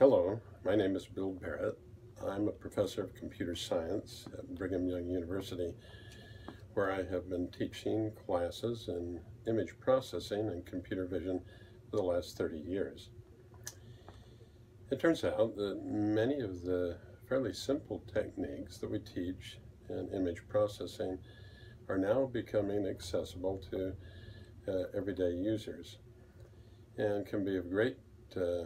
Hello, my name is Bill Barrett. I'm a professor of computer science at Brigham Young University, where I have been teaching classes in image processing and computer vision for the last 30 years. It turns out that many of the fairly simple techniques that we teach in image processing are now becoming accessible to uh, everyday users and can be of great uh,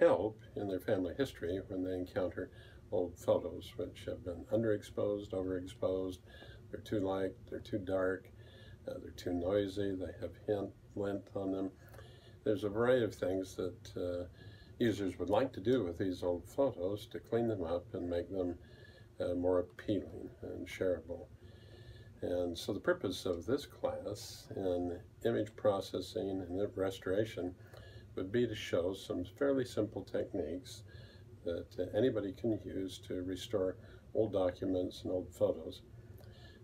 help in their family history when they encounter old photos which have been underexposed, overexposed, they're too light, they're too dark, uh, they're too noisy, they have hint, lint on them. There's a variety of things that uh, users would like to do with these old photos to clean them up and make them uh, more appealing and shareable. And so the purpose of this class in image processing and restoration would be to show some fairly simple techniques that uh, anybody can use to restore old documents and old photos.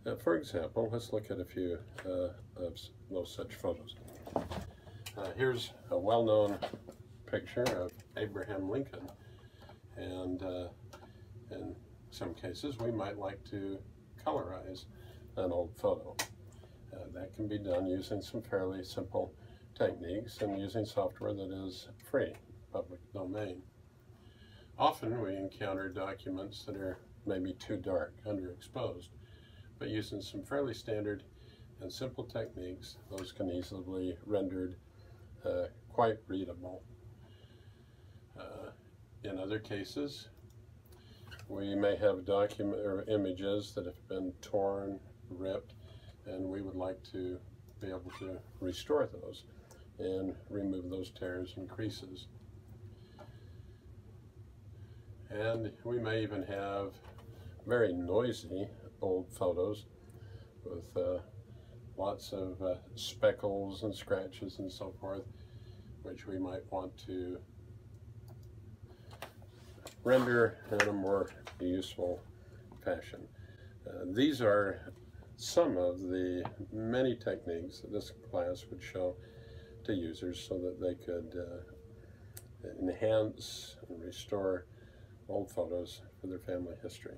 Uh, for example, let's look at a few uh, of those such photos. Uh, here's a well-known picture of Abraham Lincoln. And uh, in some cases, we might like to colorize an old photo. Uh, that can be done using some fairly simple techniques and using software that is free, public domain. Often we encounter documents that are maybe too dark, underexposed, but using some fairly standard and simple techniques, those can easily be rendered uh, quite readable. Uh, in other cases, we may have document or images that have been torn, ripped, and we would like to be able to restore those and remove those tears and creases. And we may even have very noisy old photos with uh, lots of uh, speckles and scratches and so forth, which we might want to render in a more useful fashion. Uh, these are some of the many techniques that this class would show to users so that they could uh, enhance and restore old photos for their family history.